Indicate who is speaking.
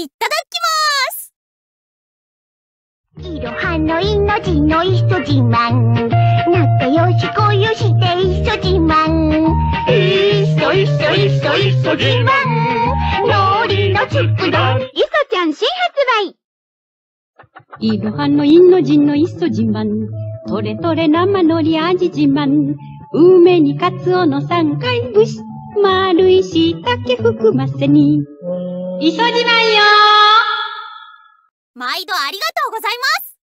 Speaker 1: いただきます
Speaker 2: いろはの命の磯自慢。仲良しこよして磯自慢。磯磯磯磯自慢。海苔の佃煮。磯ちゃん新発売。
Speaker 3: いろはのいのじのいそ自慢。とれとれ生のり味自慢。梅にかつおの三回節。丸いしいたけ含ませに。急ぎまいよ
Speaker 1: 毎度ありがとうございます。